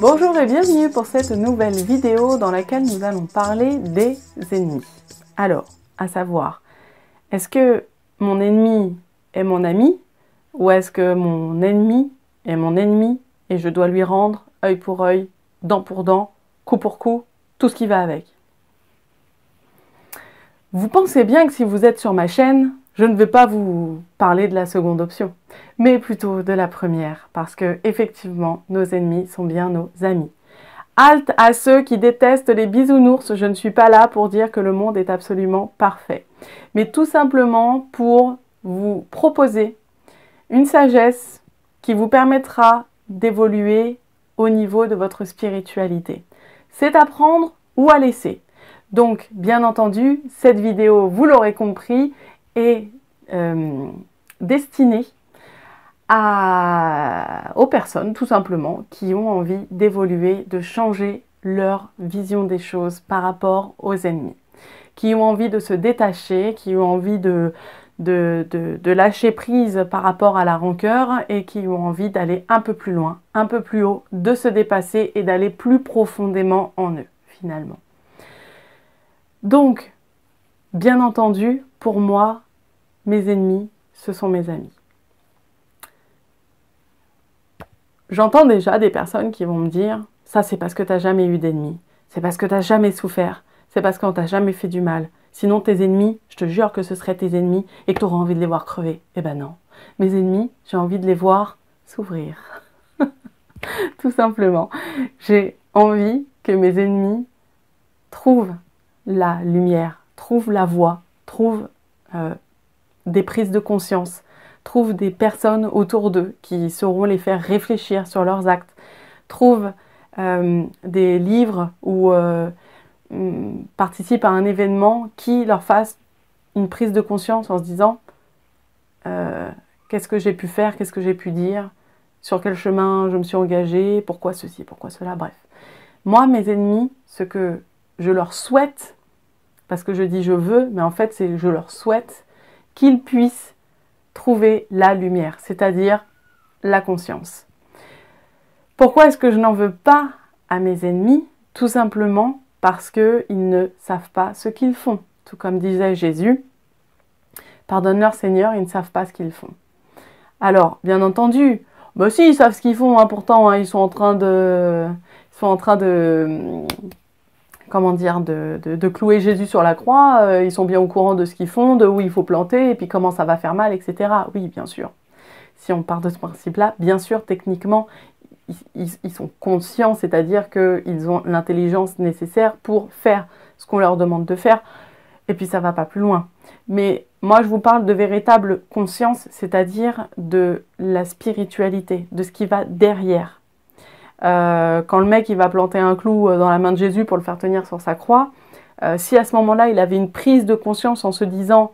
Bonjour et bienvenue pour cette nouvelle vidéo dans laquelle nous allons parler des ennemis. Alors, à savoir, est-ce que mon ennemi est mon ami ou est-ce que mon ennemi est mon ennemi et je dois lui rendre œil pour œil, dent pour dent, coup pour coup, tout ce qui va avec? Vous pensez bien que si vous êtes sur ma chaîne, je ne vais pas vous parler de la seconde option mais plutôt de la première, parce que effectivement, nos ennemis sont bien nos amis. Halte à ceux qui détestent les bisounours, je ne suis pas là pour dire que le monde est absolument parfait, mais tout simplement pour vous proposer une sagesse qui vous permettra d'évoluer au niveau de votre spiritualité. C'est à prendre ou à laisser. Donc, bien entendu, cette vidéo, vous l'aurez compris, est euh, destinée aux personnes tout simplement qui ont envie d'évoluer, de changer leur vision des choses par rapport aux ennemis, qui ont envie de se détacher, qui ont envie de, lâcher prise par rapport à la rancœur et qui ont envie d'aller un peu plus loin, un peu plus haut, de se dépasser et d'aller plus profondément en eux finalement. Donc, bien entendu, pour moi, mes ennemis, ce sont mes amis. J'entends déjà des personnes qui vont me dire ça c'est parce que tu n'as jamais eu d'ennemis, c'est parce que tu n'as jamais souffert, c'est parce qu'on t'a jamais fait du mal. Sinon tes ennemis, je te jure que ce seraient tes ennemis et que tu auras envie de les voir crever. Eh ben non. Mes ennemis, j'ai envie de les voir s'ouvrir. Tout simplement. J'ai envie que mes ennemis trouvent la lumière, trouvent la voie, trouvent euh, des prises de conscience, trouvent des personnes autour d'eux qui sauront les faire réfléchir sur leurs actes, trouvent euh, des livres ou euh, mm, participent à un événement qui leur fasse une prise de conscience en se disant euh, qu'est-ce que j'ai pu faire, qu'est-ce que j'ai pu dire, sur quel chemin je me suis engagée, pourquoi ceci, pourquoi cela, bref. Moi, mes ennemis, ce que je leur souhaite, parce que je dis je veux, mais en fait c'est je leur souhaite qu'ils puissent trouver la lumière, c'est-à-dire la conscience. Pourquoi est-ce que je n'en veux pas à mes ennemis? Tout simplement parce qu'ils ne savent pas ce qu'ils font. Tout comme disait Jésus, pardonne-leur Seigneur, ils ne savent pas ce qu'ils font. Alors, bien entendu, bah si, ils savent ce qu'ils font, hein, pourtant, hein, ils sont en train de... Ils sont en train de comment dire, de, clouer Jésus sur la croix, euh, ils sont bien au courant de ce qu'ils font, de où il faut planter, et puis comment ça va faire mal, etc. Oui, bien sûr. Si on part de ce principe-là, bien sûr, techniquement, ils, sont conscients, c'est-à-dire qu'ils ont l'intelligence nécessaire pour faire ce qu'on leur demande de faire, et puis ça va pas plus loin. Mais moi, je vous parle de véritable conscience, c'est-à-dire de la spiritualité, de ce qui va derrière. Euh, quand le mec il va planter un clou euh, dans la main de Jésus pour le faire tenir sur sa croix, euh, si à ce moment-là il avait une prise de conscience en se disant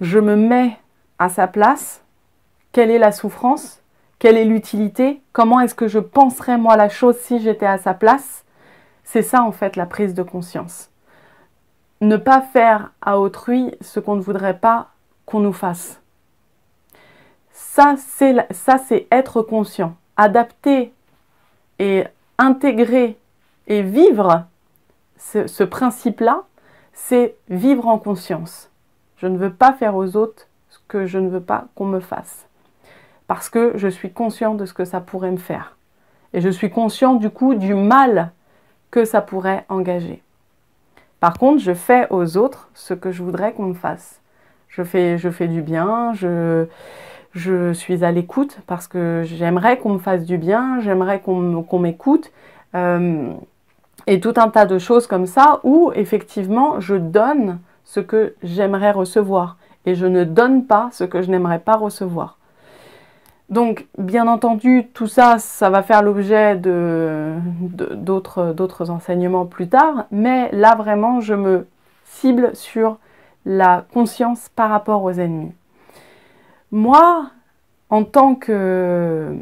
je me mets à sa place, quelle est la souffrance, quelle est l'utilité, comment est-ce que je penserais moi la chose si j'étais à sa place, c'est ça en fait la prise de conscience. Ne pas faire à autrui ce qu'on ne voudrait pas qu'on nous fasse. Ça, c'est être conscient. Adapter et intégrer et vivre ce, principe-là, c'est vivre en conscience. Je ne veux pas faire aux autres ce que je ne veux pas qu'on me fasse. Parce que je suis conscient de ce que ça pourrait me faire. Et je suis conscient du coup du mal que ça pourrait engager. Par contre, je fais aux autres ce que je voudrais qu'on me fasse. Je fais, je fais du bien, je, je suis à l'écoute parce que j'aimerais qu'on me fasse du bien, j'aimerais qu'on m'écoute. Euh, et tout un tas de choses comme ça où effectivement je donne ce que j'aimerais recevoir et je ne donne pas ce que je n'aimerais pas recevoir. Donc, bien entendu, tout ça, ça va faire l'objet d'autres de, enseignements plus tard, mais là vraiment, je me cible sur la conscience par rapport aux ennemis. Moi, en tant que...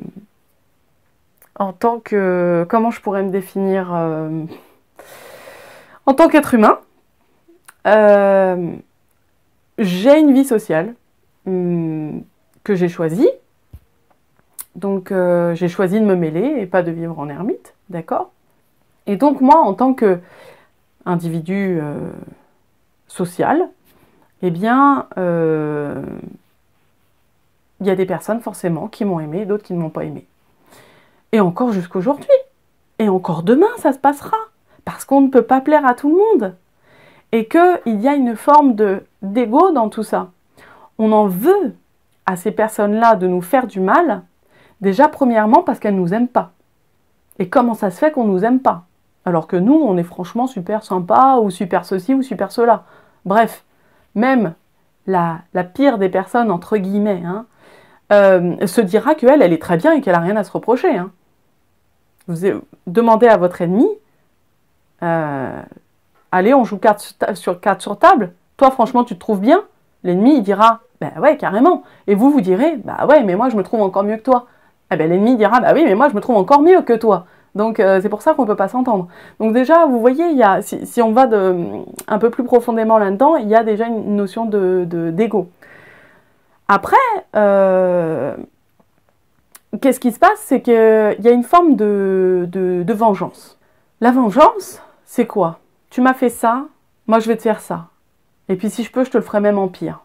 En tant que... Comment je pourrais me définir euh, En tant qu'être humain, euh, j'ai une vie sociale hum, que j'ai choisie. Donc euh, j'ai choisi de me mêler et pas de vivre en ermite. D'accord? Et donc moi, en tant que individu euh, social, eh bien, il y a des personnes forcément qui m'ont aimé, d'autres qui ne m'ont pas aimé. Et encore jusqu'aujourd'hui. Et encore demain, ça se passera. Parce qu'on ne peut pas plaire à tout le monde. Et qu'il y a une forme d'ego dans tout ça. On en veut à ces personnes-là de nous faire du mal, déjà premièrement parce qu'elles ne nous aiment pas. Et comment ça se fait qu'on ne nous aime pas? Alors que nous, on est franchement super sympa, ou super ceci, ou super cela. Bref, même la, pire des personnes, entre guillemets, hein, euh, se dira qu'elle, elle est très bien et qu'elle n'a rien à se reprocher. Hein. Vous demandez à votre ennemi, euh, allez, on joue 4 sur 4 sur table, toi franchement tu te trouves bien? L'ennemi il dira, ben ouais, carrément. Et vous, vous direz, bah ouais, mais moi je me trouve encore mieux que toi. Eh ben l'ennemi dira, bah oui, mais moi je me trouve encore mieux que toi. Donc euh, c'est pour ça qu'on ne peut pas s'entendre. Donc déjà, vous voyez, y a, si, on va de, un peu plus profondément là-dedans, il y a déjà une notion de d'ego. Après, euh, qu'est-ce qui se passe? C'est qu'il y a une forme de, vengeance. La vengeance, c'est quoi? Tu m'as fait ça, moi je vais te faire ça. Et puis si je peux, je te le ferai même en pire.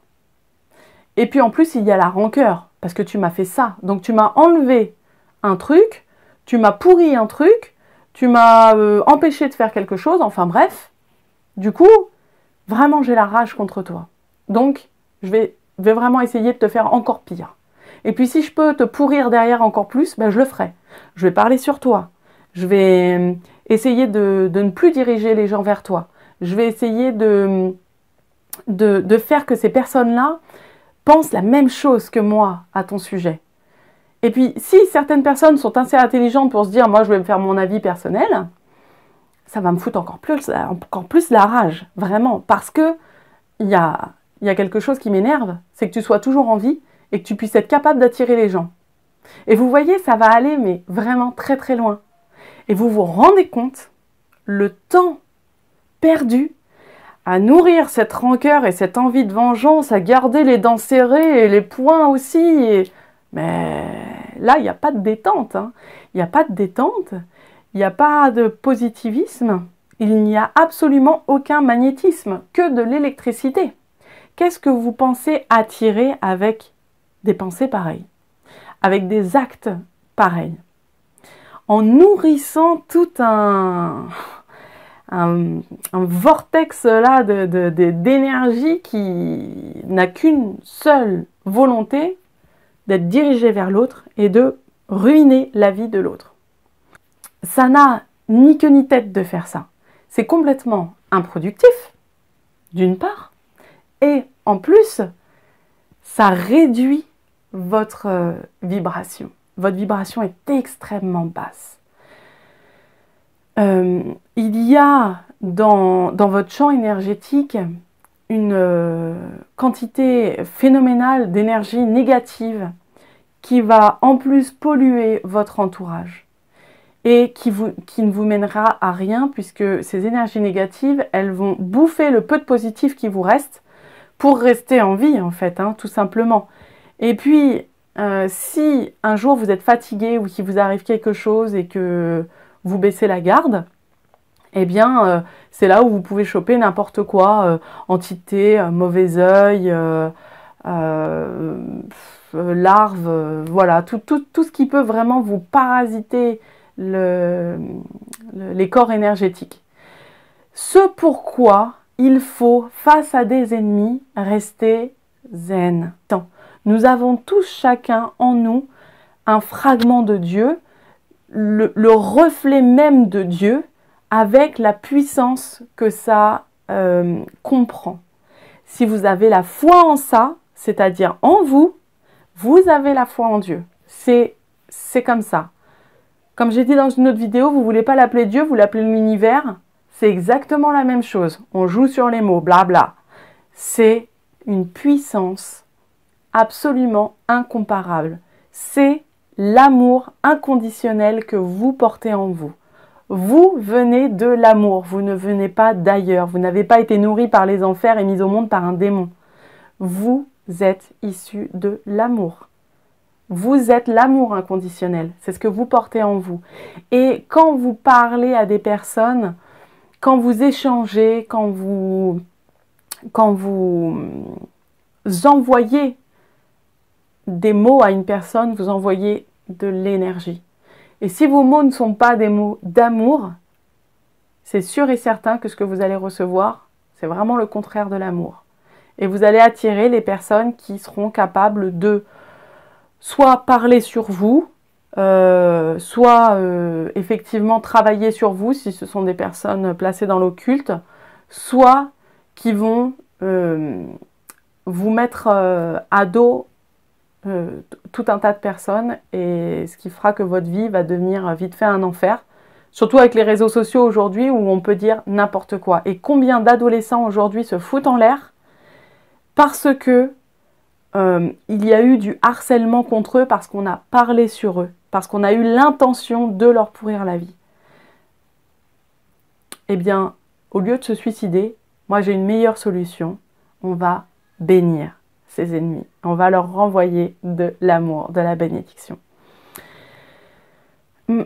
Et puis en plus, il y a la rancœur, parce que tu m'as fait ça. Donc tu m'as enlevé un truc, tu m'as pourri un truc, tu m'as euh, empêché de faire quelque chose, enfin bref. Du coup, vraiment j'ai la rage contre toi. Donc, je vais vais vraiment essayer de te faire encore pire. Et puis si je peux te pourrir derrière encore plus, ben je le ferai. Je vais parler sur toi. Je vais euh, essayer de, ne plus diriger les gens vers toi. Je vais essayer de, de, faire que ces personnes-là pensent la même chose que moi à ton sujet. Et puis si certaines personnes sont assez intelligentes pour se dire moi je vais me faire mon avis personnel, ça va me foutre encore plus, encore plus la rage, vraiment. Parce que il y a, il y a quelque chose qui m'énerve, c'est que tu sois toujours en vie et que tu puisses être capable d'attirer les gens. Et vous voyez, ça va aller, mais vraiment très très loin. Et vous vous rendez compte, le temps perdu à nourrir cette rancœur et cette envie de vengeance, à garder les dents serrées et les poings aussi. Mais là, il n'y a pas de détente. Hein. Il n'y a pas de détente. Il n'y a pas de positivisme. Il n'y a absolument aucun magnétisme, que de l'électricité. Qu'est-ce que vous pensez attirer avec des pensées pareilles, avec des actes pareils En nourrissant tout un, vortex là d'énergie qui n'a qu'une seule volonté d'être dirigé vers l'autre et de ruiner la vie de l'autre. Ça n'a ni queue ni tête de faire ça. C'est complètement improductif, d'une part, et en plus, ça réduit votre euh, vibration. Votre vibration est extrêmement basse. Euh, il y a dans, votre champ énergétique une euh, quantité phénoménale d'énergie négative qui va en plus polluer votre entourage et qui, vous, qui, ne vous mènera à rien puisque ces énergies négatives, elles vont bouffer le peu de positif qui vous reste pour rester en vie, en fait, hein, tout simplement. Et puis, euh, si un jour vous êtes fatigué ou qu'il vous arrive quelque chose et que vous baissez la garde, eh bien, euh, c'est là où vous pouvez choper n'importe quoi, euh, entité, mauvais œil, larves, voilà, tout, tout, tout, ce qui peut vraiment vous parasiter le, les corps énergétiques. Ce pourquoi il faut, face à des ennemis, rester zen. Nous avons tous chacun en nous un fragment de Dieu, le, reflet même de Dieu, avec la puissance que ça euh, comprend. Si vous avez la foi en ça, c'est-à-dire en vous, vous avez la foi en Dieu. C'est, c'est comme ça. Comme j'ai dit dans une autre vidéo, vous ne voulez pas l'appeler Dieu, vous l'appelez l'univers. Exactement la même chose. On joue sur les mots, blabla. C'est une puissance absolument incomparable. C'est l'amour inconditionnel que vous portez en vous. Vous venez de l'amour, vous ne venez pas d'ailleurs, vous n'avez pas été nourri par les enfers et mis au monde par un démon. Vous êtes issu de l'amour. Vous êtes l'amour inconditionnel. C'est ce que vous portez en vous. Et quand vous parlez à des personnes, quand vous échangez, quand vous, vous envoyez des mots à une personne, vous envoyez de l'énergie. Et si vos mots ne sont pas des mots d'amour, c'est sûr et certain que ce que vous allez recevoir, c'est vraiment le contraire de l'amour. Et vous allez attirer les personnes qui seront capables de soit parler sur vous, euh, soit euh, effectivement travailler sur vous si ce sont des personnes placées dans l'occulte, soit qui vont euh, vous mettre à dos tout un tas de personnes et ce qui fera que votre vie va devenir vite fait un enfer. Surtout avec les réseaux sociaux aujourd'hui où on peut dire n'importe quoi. Et combien d'adolescents aujourd'hui se foutent en l'air parce que il y a eu du harcèlement contre eux parce qu'on a parlé sur eux parce qu'on a eu l'intention de leur pourrir la vie. Eh bien, au lieu de se suicider, moi j'ai une meilleure solution. On va bénir ses ennemis. On va leur renvoyer de l'amour, de la bénédiction. Hmm.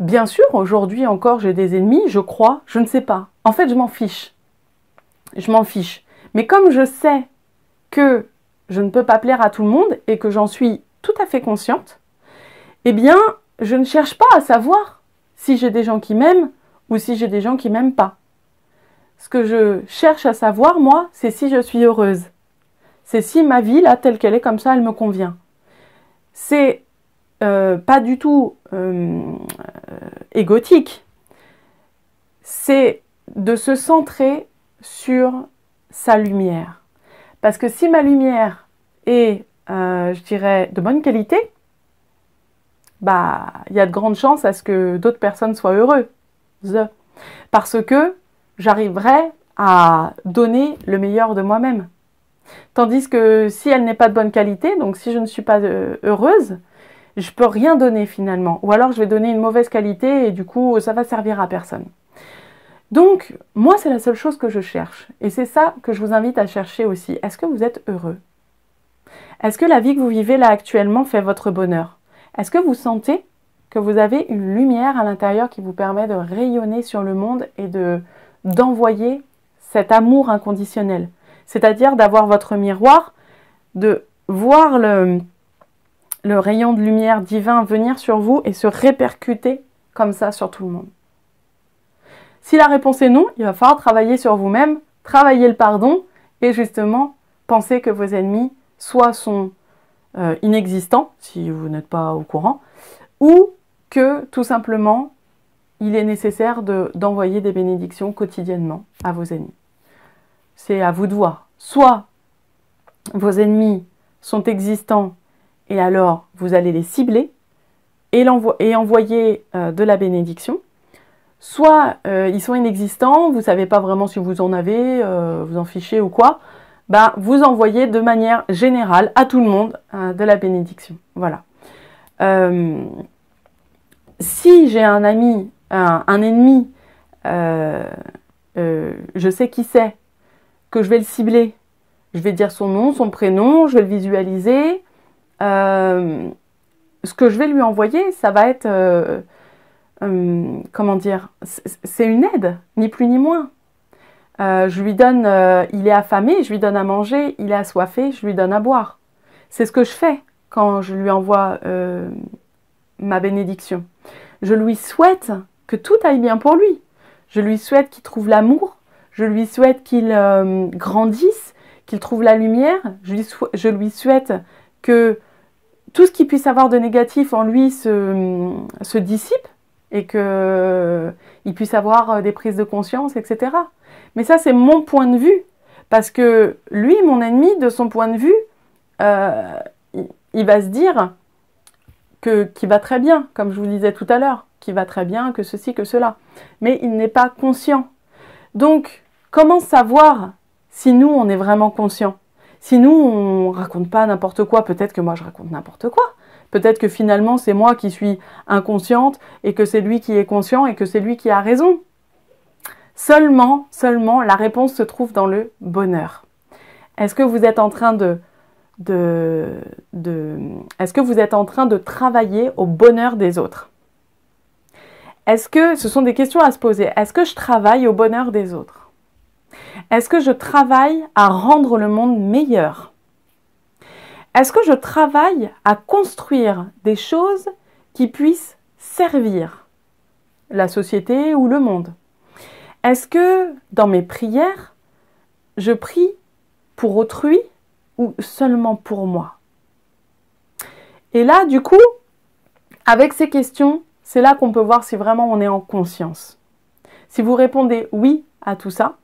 Bien sûr, aujourd'hui encore, j'ai des ennemis, je crois, je ne sais pas. En fait, je m'en fiche. Je m'en fiche. Mais comme je sais que je ne peux pas plaire à tout le monde et que j'en suis tout à fait consciente, eh bien, je ne cherche pas à savoir si j'ai des gens qui m'aiment ou si j'ai des gens qui m'aiment pas. Ce que je cherche à savoir, moi, c'est si je suis heureuse. C'est si ma vie, là, telle qu'elle est, comme ça, elle me convient. C'est euh, pas du tout euh, égotique. C'est de se centrer sur sa lumière. Parce que si ma lumière est euh, je dirais, de bonne qualité, bah, il y a de grandes chances à ce que d'autres personnes soient heureuses. Parce que j'arriverai à donner le meilleur de moi-même. Tandis que si elle n'est pas de bonne qualité, donc si je ne suis pas euh, heureuse, je peux rien donner finalement. Ou alors je vais donner une mauvaise qualité et du coup ça va servir à personne. Donc moi c'est la seule chose que je cherche. Et c'est ça que je vous invite à chercher aussi. Est-ce que vous êtes heureux? Est-ce que la vie que vous vivez là actuellement fait votre bonheur? Est-ce que vous sentez que vous avez une lumière à l'intérieur qui vous permet de rayonner sur le monde et de d'envoyer cet amour inconditionnel? C'est-à-dire d'avoir votre miroir, de voir le, le rayon de lumière divin venir sur vous et se répercuter comme ça sur tout le monde? Si la réponse est non, il va falloir travailler sur vous-même, travailler le pardon et justement penser que vos ennemis soit sont euh, inexistants, si vous n'êtes pas au courant, ou que tout simplement, il est nécessaire d'envoyer des bénédictions quotidiennement à vos ennemis. C'est à vous de voir. Soit vos ennemis sont existants et alors vous allez les cibler et, envoyer euh, de la bénédiction, soit euh, ils sont inexistants, vous ne savez pas vraiment si vous en avez, vous en fichez ou quoi, bah, vous envoyez de manière générale à tout le monde euh, de la bénédiction. Voilà. Euh, si j'ai un ami, un, ennemi, euh, je sais qui c'est, que je vais le cibler, je vais dire son nom, son prénom, je vais le visualiser. ce que je vais lui envoyer, ça va être, comment dire, c'est une aide, ni plus ni moins. Euh, je lui donne, euh, il est affamé, je lui donne à manger, il est assoiffé, je lui donne à boire. C'est ce que je fais quand je lui envoie euh, ma bénédiction. Je lui souhaite que tout aille bien pour lui. Je lui souhaite qu'il trouve l'amour, je lui souhaite qu'il grandisse, qu'il trouve la lumière, je lui, souhaite que tout ce qu'il puisse avoir de négatif en lui se dissipe et qu'il puisse avoir des prises de conscience, etc. Mais ça, c'est mon point de vue. Parce que lui, mon ennemi, de son point de vue, euh, il, va se dire que qu'il va très bien, comme je vous disais tout à l'heure, qu'il va très bien, que ceci, que cela. Mais il n'est pas conscient. Donc, comment savoir si nous, on est vraiment conscient? Si nous, on raconte pas n'importe quoi, peut-être que moi, je raconte n'importe quoi. Peut-être que finalement, c'est moi qui suis inconsciente et que c'est lui qui est conscient et que c'est lui qui a raison. Seulement, seulement, la réponse se trouve dans le bonheur. Est-ce que vous êtes en train de, de, est-ce que vous êtes en train de travailler au bonheur des autres? Est-ce que ce sont des questions à se poser Est-ce que je travaille au bonheur des autres? Est-ce que je travaille à rendre le monde meilleur? Est-ce que je travaille à construire des choses qui puissent servir la société ou le monde? Est-ce que dans mes prières, je prie pour autrui ou seulement pour moi? Et là, du coup, avec ces questions, c'est là qu'on peut voir si vraiment on est en conscience. Si vous répondez oui à tout ça,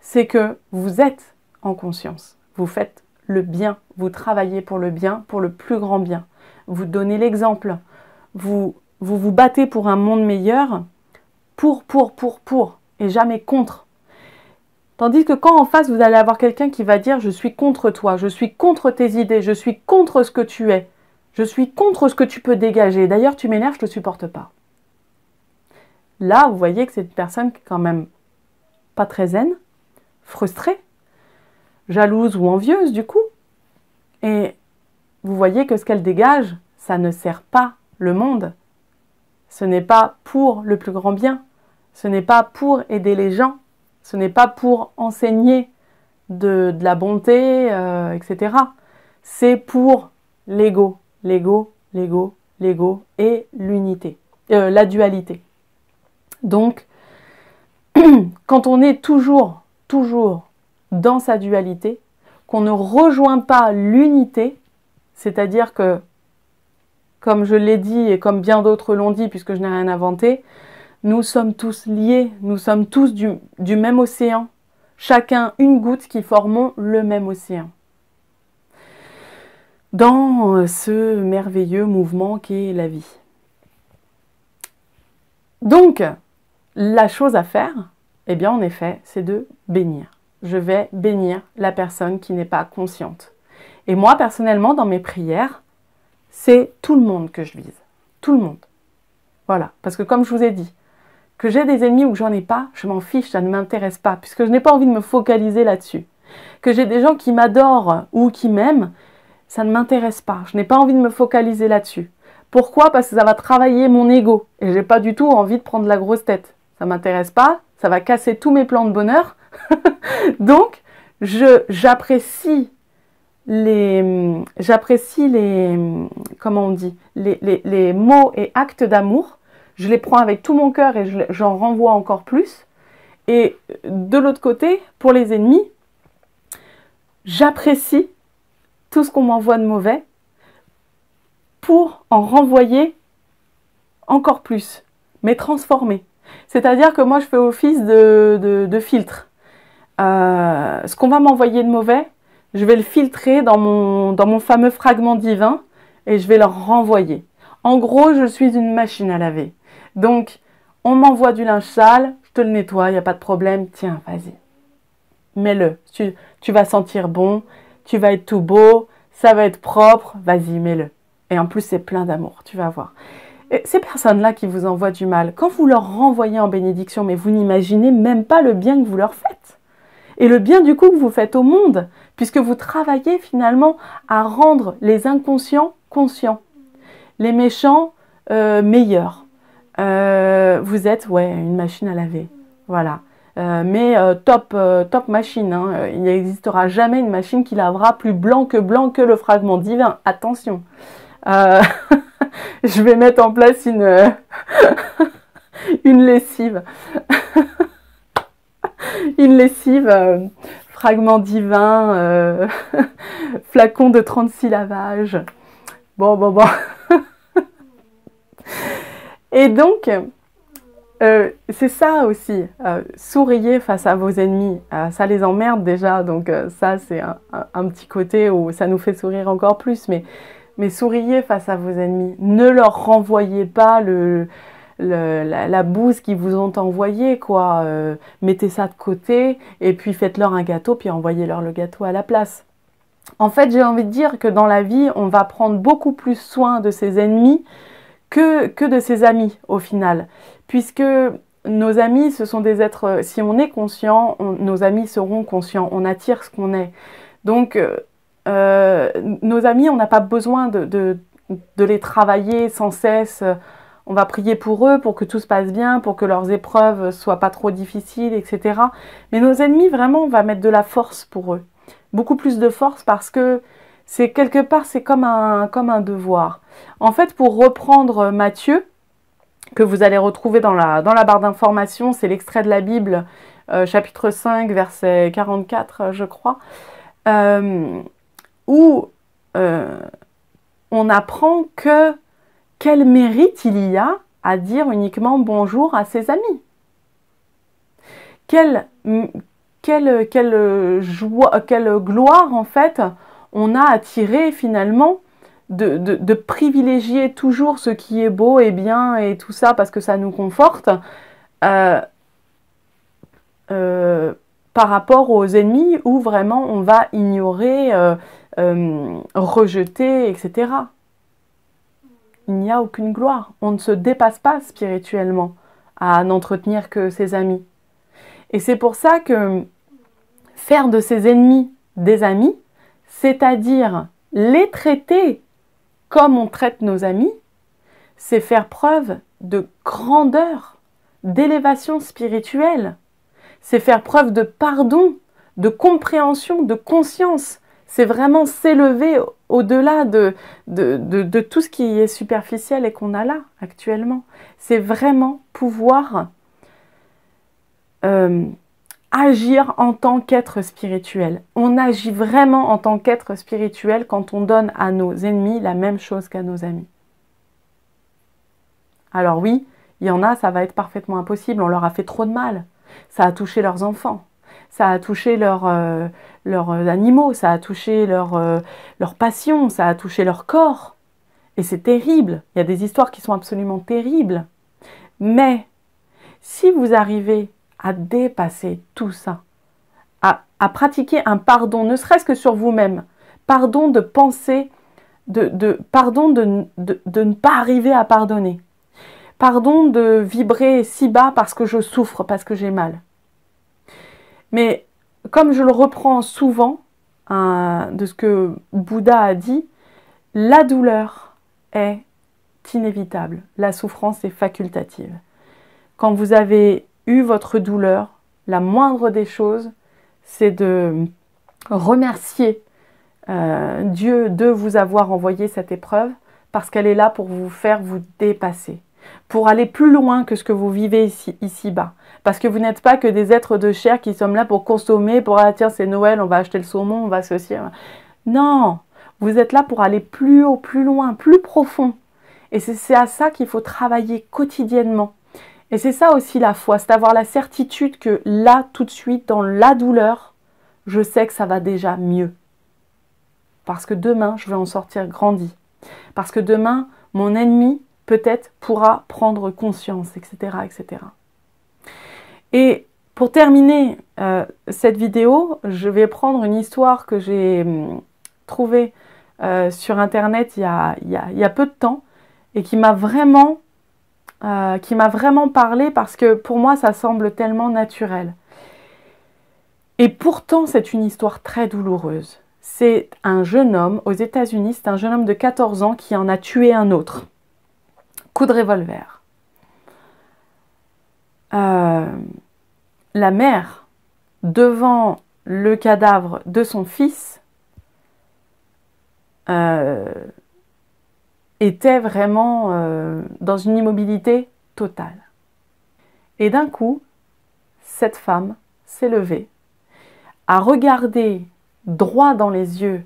c'est que vous êtes en conscience. Vous faites le bien, vous travaillez pour le bien, pour le plus grand bien. Vous donnez l'exemple, vous, vous battez pour un monde meilleur, pour, pour, pour, pour, et jamais contre. Tandis que quand en face, vous allez avoir quelqu'un qui va dire je suis contre toi, je suis contre tes idées, je suis contre ce que tu es, je suis contre ce que tu peux dégager. D'ailleurs, tu m'énerves, je ne te supporte pas. Là, vous voyez que c'est une personne qui est quand même pas très zen, frustrée, jalouse ou envieuse du coup. Et vous voyez que ce qu'elle dégage, ça ne sert pas le monde. Ce n'est pas pour le plus grand bien. Ce n'est pas pour aider les gens. Ce n'est pas pour enseigner de, la bonté, euh, etc. C'est pour l'ego, l'ego, l'ego, l'ego et l'unité, euh, la dualité. Donc, quand on est toujours, toujours dans sa dualité, qu'on ne rejoint pas l'unité, c'est-à-dire que, comme je l'ai dit et comme bien d'autres l'ont dit, puisque je n'ai rien inventé, nous sommes tous liés, nous sommes tous du, même océan, chacun une goutte qui formons le même océan. Dans ce merveilleux mouvement qu'est la vie. Donc, la chose à faire, eh bien en effet, c'est de bénir. Je vais bénir la personne qui n'est pas consciente. Et moi, personnellement, dans mes prières, c'est tout le monde que je vise. Tout le monde. Voilà. Parce que comme je vous ai dit, que j'ai des ennemis ou que j'en ai pas, je m'en fiche, ça ne m'intéresse pas, puisque je n'ai pas envie de me focaliser là-dessus. Que j'ai des gens qui m'adorent ou qui m'aiment, ça ne m'intéresse pas. Je n'ai pas envie de me focaliser là-dessus. Pourquoi? Parce que ça va travailler mon ego et j'ai pas du tout envie de prendre la grosse tête. Ça m'intéresse pas, ça va casser tous mes plans de bonheur. Donc, j'apprécie les j'apprécie on dit les, les mots et actes d'amour je les prends avec tout mon cœur et j'en renvoie encore plus. Et de l'autre côté, pour les ennemis, j'apprécie tout ce qu'on m'envoie de mauvais pour en renvoyer encore plus, mais transformer. C'est-à-dire que moi, je fais office de, filtre. Euh, ce qu'on va m'envoyer de mauvais, je vais le filtrer dans mon, dans mon fameux fragment divin et je vais le renvoyer. En gros, je suis une machine à laver. Donc, on m'envoie du linge sale, je te le nettoie, il n'y a pas de problème, tiens, vas-y. Mets-le. Tu, tu vas sentir bon, tu vas être tout beau, ça va être propre, vas-y, mets-le. Et en plus, c'est plein d'amour, tu vas voir. Et ces personnes-là qui vous envoient du mal, quand vous leur renvoyez en bénédiction, mais vous n'imaginez même pas le bien que vous leur faites. Et le bien du coup que vous faites au monde, puisque vous travaillez finalement à rendre les inconscients conscients, les méchants euh, meilleurs, euh, vous êtes ouais, une machine à laver. Voilà. Euh, mais top, top machine. Hein. Il n'existera jamais une machine qui lavera plus blanc que blanc que le fragment divin. Attention. je vais mettre en place une, une lessive. une lessive, fragment divin, flacon de 36 lavages. Bon, bon, bon. Et donc, euh, c'est ça aussi, euh, souriez face à vos ennemis. Euh, ça les emmerde déjà, donc ça c'est un, petit côté où ça nous fait sourire encore plus. Mais souriez face à vos ennemis. Ne leur renvoyez pas le, la, bouse qu'ils vous ont envoyée, quoi. mettez ça de côté et puis faites-leur un gâteau, puis envoyez-leur le gâteau à la place. En fait, j'ai envie de dire que dans la vie, on va prendre beaucoup plus soin de ses ennemis que, de ses amis au final. Puisque nos amis, ce sont des êtres, si on est conscient, nos amis seront conscients, on attire ce qu'on est. Donc, euh, euh, nos amis, on n'a pas besoin de, de, les travailler sans cesse. On va prier pour eux, pour que tout se passe bien, pour que leurs épreuves soient pas trop difficiles, etc. Mais nos ennemis, vraiment, on va mettre de la force pour eux. Beaucoup plus de force parce que c'est quelque part, c'est comme un, devoir. En fait, pour reprendre Matthieu, que vous allez retrouver dans la, dans la barre d'information, c'est l'extrait de la Bible, euh, chapitre 5, verset 44, je crois. Euh, où euh, on apprend que quel mérite il y a à dire uniquement bonjour à ses amis. Quelle, quelle, joie, quelle gloire en fait on a à tirer finalement de, de, privilégier toujours ce qui est beau et bien et tout ça parce que ça nous conforte euh, euh, par rapport aux ennemis où vraiment on va ignorer euh, rejeter, etc. Il n'y a aucune gloire. On ne se dépasse pas spirituellement à n'entretenir que ses amis. Et c'est pour ça que faire de ses ennemis des amis, c'est-à-dire les traiter comme on traite nos amis, c'est faire preuve de grandeur, d'élévation spirituelle. C'est faire preuve de pardon, de compréhension, de conscience c'est vraiment s'élever au-delà de, de, tout ce qui est superficiel et qu'on a là actuellement. C'est vraiment pouvoir euh, agir en tant qu'être spirituel. On agit vraiment en tant qu'être spirituel quand on donne à nos ennemis la même chose qu'à nos amis. Alors oui, il y en a, ça va être parfaitement impossible, on leur a fait trop de mal, ça a touché leurs enfants, ça a touché euh, leurs animaux, ça a touché leur, euh, leur passion, ça a touché leur corps. Et c'est terrible. Il y a des histoires qui sont absolument terribles. Mais si vous arrivez à dépasser tout ça, à, à pratiquer un pardon, ne serait-ce que sur vous-même, pardon de penser, de, de pardon de, de, de ne pas arriver à pardonner, pardon de vibrer si bas parce que je souffre, parce que j'ai mal, mais comme je le reprends souvent hein, de ce que Bouddha a dit, la douleur est inévitable, la souffrance est facultative. Quand vous avez eu votre douleur, la moindre des choses, c'est de remercier euh, Dieu de vous avoir envoyé cette épreuve parce qu'elle est là pour vous faire vous dépasser, pour aller plus loin que ce que vous vivez ici, ici bas. Parce que vous n'êtes pas que des êtres de chair qui sommes là pour consommer, pour ah tiens c'est Noël, on va acheter le saumon, on va ceci. Non, vous êtes là pour aller plus haut, plus loin, plus profond. Et c'est à ça qu'il faut travailler quotidiennement. Et c'est ça aussi la foi, c'est d'avoir la certitude que là, tout de suite, dans la douleur, je sais que ça va déjà mieux. Parce que demain, je vais en sortir grandi. Parce que demain, mon ennemi, peut-être, pourra prendre conscience, etc., etc. Et pour terminer euh, cette vidéo, je vais prendre une histoire que j'ai hum, trouvée euh, sur Internet il y, a, peu de temps et qui m'a vraiment, euh, qui m'a vraiment parlé parce que pour moi, ça semble tellement naturel. Et pourtant, c'est une histoire très douloureuse. C'est un jeune homme aux États-Unis, c'est un jeune homme de 14 ans qui en a tué un autre. Coup de revolver. Euh, la mère, devant le cadavre de son fils, euh, était vraiment euh, dans une immobilité totale. Et d'un coup, cette femme s'est levée, a regardé droit dans les yeux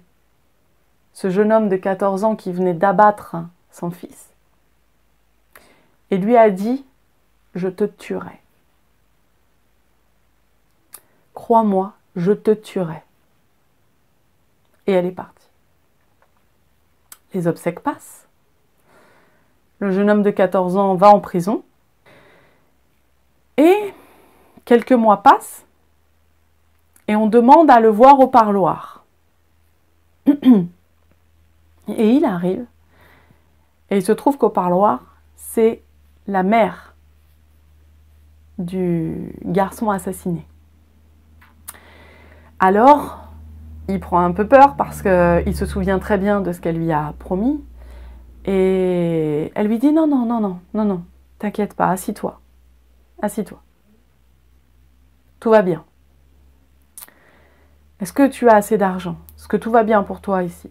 ce jeune homme de 14 ans qui venait d'abattre son fils, et lui a dit je te tuerai. Crois-moi, je te tuerai. Et elle est partie. Les obsèques passent. Le jeune homme de 14 ans va en prison. Et quelques mois passent et on demande à le voir au parloir. Et il arrive et il se trouve qu'au parloir, c'est la mère du garçon assassiné. Alors, il prend un peu peur parce qu'il se souvient très bien de ce qu'elle lui a promis. Et elle lui dit non, non, non, non, non, non, t'inquiète pas, assis-toi. Assis-toi. Tout va bien. Est-ce que tu as assez d'argent? Est-ce que tout va bien pour toi ici?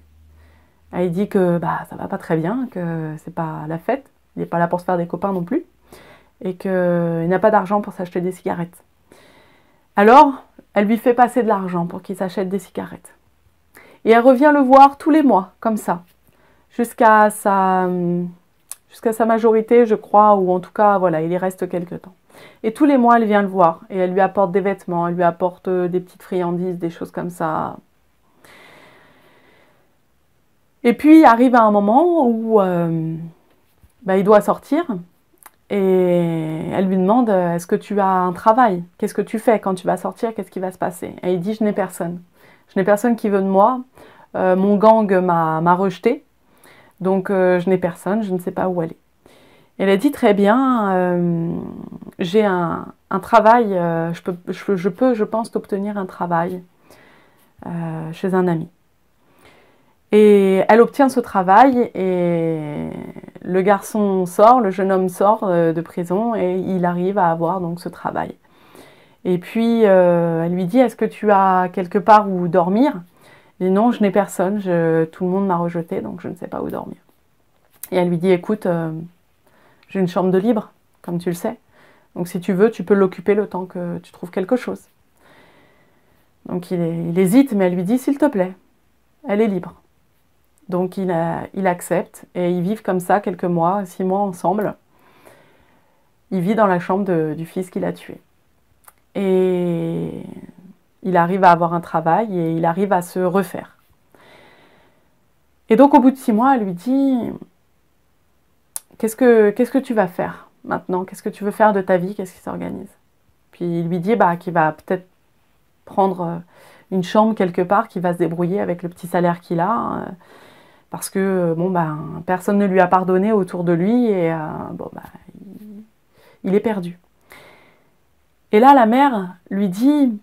Elle dit que bah ça va pas très bien, que c'est pas la fête, il n'est pas là pour se faire des copains non plus, et qu'il n'a pas d'argent pour s'acheter des cigarettes. Alors, elle lui fait passer de l'argent pour qu'il s'achète des cigarettes. Et elle revient le voir tous les mois, comme ça, jusqu'à sa, jusqu'à sa majorité, je crois, ou en tout cas, voilà, il y reste quelques temps. Et tous les mois, elle vient le voir et elle lui apporte des vêtements, elle lui apporte euh, des petites friandises, des choses comme ça. Et puis arrive un moment où euh, bah, il doit sortir et elle lui demande Est-ce que tu as un travail? Qu'est-ce que tu fais quand tu vas sortir? Qu'est-ce qui va se passer? Et il dit Je n'ai personne. Je n'ai personne qui veut de moi. Euh, mon gang m'a rejeté. Donc je n'ai personne, je ne sais pas où aller. Elle a dit très bien, euh, j'ai un, travail, euh, je, peux, je, peux, je pense, obtenir un travail euh, chez un ami. Et elle obtient ce travail et le garçon sort, le jeune homme sort de prison et il arrive à avoir donc ce travail. Et puis elle lui dit Est-ce que tu as quelque part où dormir? Il dit Non, je n'ai personne, tout le monde m'a rejeté donc je ne sais pas où dormir. Et elle lui dit Écoute, j'ai une chambre de libre, comme tu le sais. Donc si tu veux, tu peux l'occuper le temps que tu trouves quelque chose. Donc il, hésite, mais elle lui dit, s'il te plaît, elle est libre. Donc il, accepte et ils vivent comme ça quelques mois, six mois ensemble. Il vit dans la chambre du fils qu'il a tué. Et il arrive à avoir un travail et il arrive à se refaire. Et donc au bout de six mois, elle lui dit, Qu'est-ce que, tu vas faire maintenant? Qu'est-ce que tu veux faire de ta vie? Qu'est-ce qui s'organise Puis il lui dit bah, qu'il va peut-être prendre euh, une chambre quelque part, qu'il va se débrouiller avec le petit salaire qu'il a. Euh, parce que bon, bah, personne ne lui a pardonné autour de lui et euh, bon, bah, il est perdu. Et là, la mère lui dit,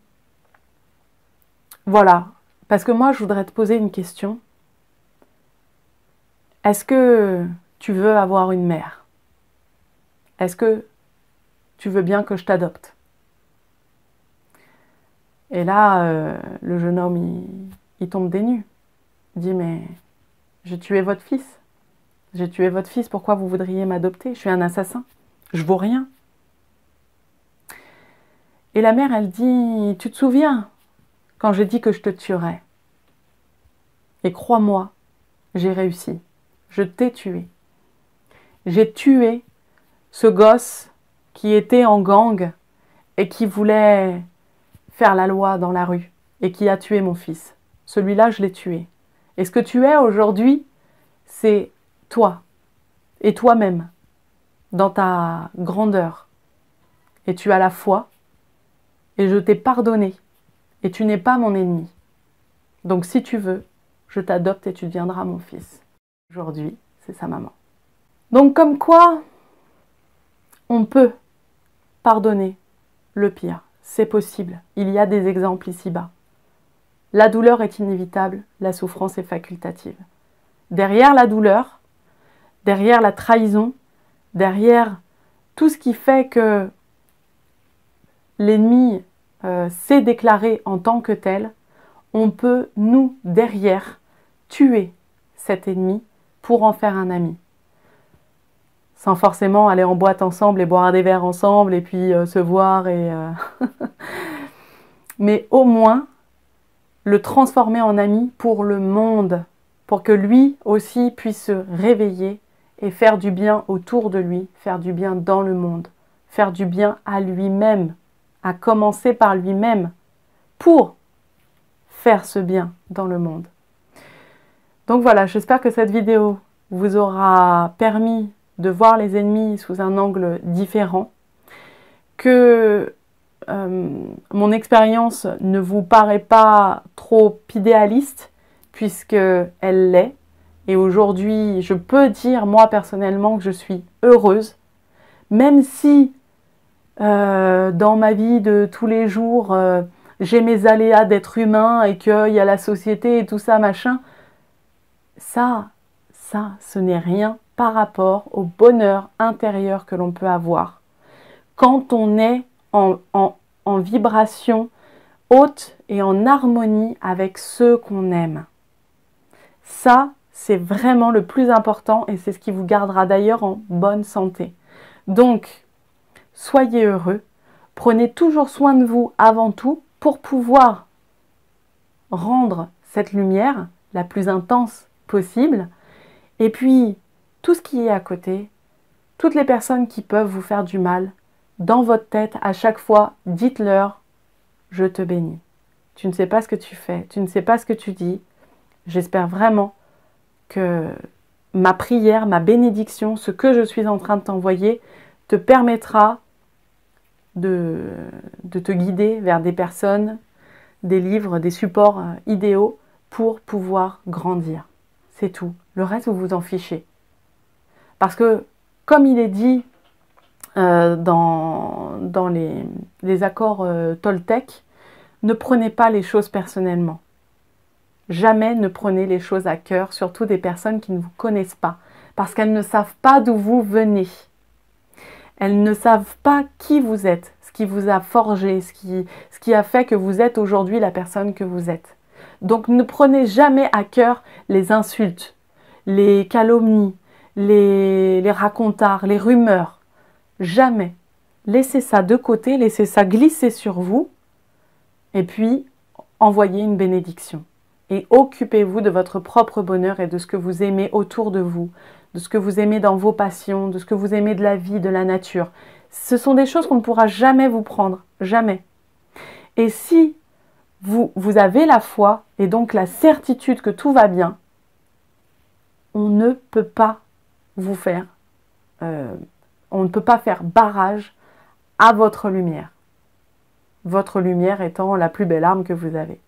voilà, parce que moi, je voudrais te poser une question. Est-ce que tu veux avoir une mère? Est-ce que tu veux bien que je t'adopte? Et là, euh, le jeune homme, il, tombe des nues. Il dit, mais j'ai tué votre fils. J'ai tué votre fils, pourquoi vous voudriez m'adopter? Je suis un assassin. Je vaux rien. Et la mère, elle dit, tu te souviens quand j'ai dit que je te tuerais? Et crois-moi, j'ai réussi. Je t'ai tué j'ai tué ce gosse qui était en gang et qui voulait faire la loi dans la rue et qui a tué mon fils. Celui-là, je l'ai tué. Et ce que tu es aujourd'hui, c'est toi et toi-même dans ta grandeur. Et tu as la foi et je t'ai pardonné et tu n'es pas mon ennemi. Donc si tu veux, je t'adopte et tu deviendras mon fils. Aujourd'hui, c'est sa maman. Donc comme quoi, on peut pardonner le pire. C'est possible. Il y a des exemples ici-bas. La douleur est inévitable, la souffrance est facultative. Derrière la douleur, derrière la trahison, derrière tout ce qui fait que l'ennemi euh, s'est déclaré en tant que tel, on peut, nous, derrière, tuer cet ennemi pour en faire un ami sans forcément aller en boîte ensemble et boire des verres ensemble et puis euh, se voir et euh, mais au moins le transformer en ami pour le monde pour que lui aussi puisse se réveiller et faire du bien autour de lui, faire du bien dans le monde, faire du bien à lui-même, à commencer par lui-même pour faire ce bien dans le monde. Donc voilà, j'espère que cette vidéo vous aura permis de voir les ennemis sous un angle différent, que euh, mon expérience ne vous paraît pas trop idéaliste, puisque elle l'est. Et aujourd'hui, je peux dire moi personnellement que je suis heureuse, même si euh, dans ma vie de tous les jours, euh, j'ai mes aléas d'être humain et qu'il y a la société et tout ça, machin. Ça, ça, ce n'est rien par rapport au bonheur intérieur que l'on peut avoir. Quand on est en, vibration haute et en harmonie avec ceux qu'on aime. Ça, c'est vraiment le plus important et c'est ce qui vous gardera d'ailleurs en bonne santé. Donc, soyez heureux, prenez toujours soin de vous avant tout pour pouvoir rendre cette lumière la plus intense possible. Et puis, tout ce qui est à côté, toutes les personnes qui peuvent vous faire du mal, dans votre tête, à chaque fois, dites-leur, je te bénis. Tu ne sais pas ce que tu fais, tu ne sais pas ce que tu dis. J'espère vraiment que ma prière, ma bénédiction, ce que je suis en train de t'envoyer, te permettra de, te guider vers des personnes, des livres, des supports euh, idéaux pour pouvoir grandir. C'est tout. Le reste, vous vous en fichez. Parce que, comme il est dit euh, dans, les, accords euh, Toltec, ne prenez pas les choses personnellement. Jamais ne prenez les choses à cœur, surtout des personnes qui ne vous connaissent pas, parce qu'elles ne savent pas d'où vous venez. Elles ne savent pas qui vous êtes, ce qui vous a forgé, ce qui, a fait que vous êtes aujourd'hui la personne que vous êtes. Donc ne prenez jamais à cœur les insultes, les calomnies, les, les les rumeurs. Jamais. Laissez ça de côté, laissez ça glisser sur vous et puis envoyez une bénédiction. Et occupez-vous de votre propre bonheur et de ce que vous aimez autour de vous, de ce que vous aimez dans vos passions, de ce que vous aimez de la vie, de la nature. Ce sont des choses qu'on ne pourra jamais vous prendre, jamais. Et si vous, avez la foi et donc la certitude que tout va bien, on ne peut pas vous faire, euh, on ne peut pas faire barrage à votre lumière votre lumière étant la plus belle arme que vous avez.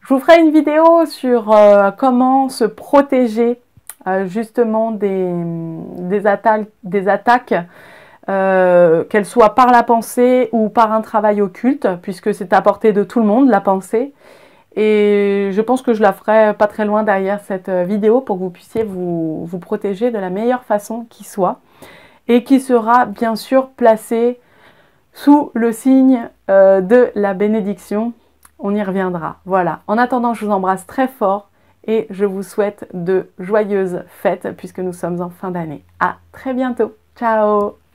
Je vous ferai une vidéo sur euh, comment se protéger euh, justement des, attaques, euh, qu'elles soient par la pensée ou par un travail occulte, puisque c'est à portée de tout le monde, la pensée. Et je pense que je la ferai pas très loin derrière cette vidéo pour que vous puissiez vous protéger de la meilleure façon qui soit et qui sera bien sûr placée sous le signe euh, de la bénédiction. On y reviendra. Voilà. En attendant, je vous embrasse très fort et je vous souhaite de joyeuses fêtes puisque nous sommes en fin d'année. À très bientôt. Ciao